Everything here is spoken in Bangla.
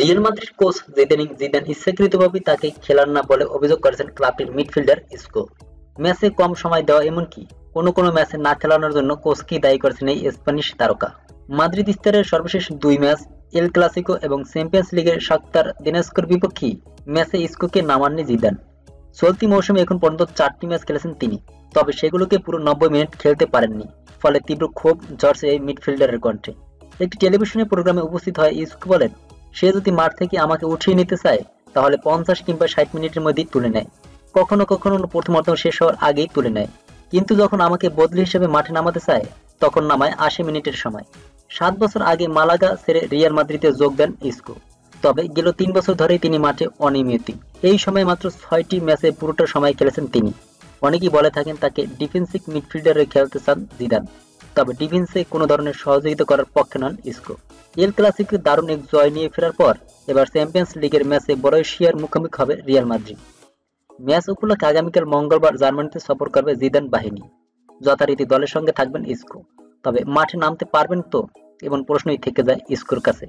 রিয়াল মাদ্রিদ কোচ জিদানিং জিদান ইচ্ছাকৃতভাবে তাকে খেলার না বলে অভিযোগ করেছেন ক্লাবটির মিডফিল্ডার ইসকো। ম্যাচে কম সময় দেওয়া এমনকি কোনো কোনো ম্যাচে না খেলানোর জন্য কোচকে দায়ী করেছেন এই স্প্যানিশ তারকা। মাদ্রিদ স্তরের সর্বশেষ দুই ম্যাচ, এল ক্লাসিকো এবং চ্যাম্পিয়ন্স লিগের সাক্তার দিনাস্কর বিপক্ষে ম্যাচে ইসকোকে নামাননি জিদান। চলতি মৌসুমে এখন পর্যন্ত চারটি ম্যাচ খেলেছেন তিনি, তবে সেগুলোকে পুরো নব্বই মিনিট খেলতে পারেননি, ফলে তীব্র ক্ষোভ ঝরছে এই মিডফিল্ডারের কণ্ঠে। একটি টেলিভিশনের প্রোগ্রামে উপস্থিত হয় ইসকো বলেন সে যদি মাঠ থেকে আমাকে উঠিয়ে নিতে চায়, তাহলে পঞ্চাশ কিংবা ষাট মিনিটের মধ্যেই তুলে নেয়। কখনো কখনো প্রথমত শেষ হওয়ার আগেই তুলে নেয়। কিন্তু যখন আমাকে বদলি হিসেবে মাঠে নামাতে চায়, তখন নামায় আশি মিনিটের সময়। সাত বছর আগে মালাগা ছেড়ে রিয়াল মাদ্রিদে যোগ দেন ইসকো। তবে গেল তিন বছর ধরেই তিনি মাঠে অনিয়মিত। এই সময় মাত্র ছয়টি ম্যাচে পুরোটা সময় খেলেছেন তিনি। অনেকেই বলে থাকেন তাকে ডিফেন্সিভ মিডফিল্ডারে খেলতে চান জিদান। তবে ডিফেন্সে কোনো ধরনের সহযোগিতা করার পক্ষে নন ইসকো। এল ক্লাসিকে দারুণ এক জয় নিয়ে ফেরার পর, এবার চ্যাম্পিয়ন্স লিগের ম্যাচে বড়শিয়ার মুখোমুখি হবে রিয়াল মাদ্রিদ। ম্যাচ উপলক্ষে আগামীকাল মঙ্গলবার জার্মানিতে সফর করবে জিদান বাহিনী। যথারীতি দলের সঙ্গে থাকবেন ইসকো। তবে মাঠে নামতে পারবেন তো? এবং প্রশ্নই থেকে যায় ইসকোর কাছে।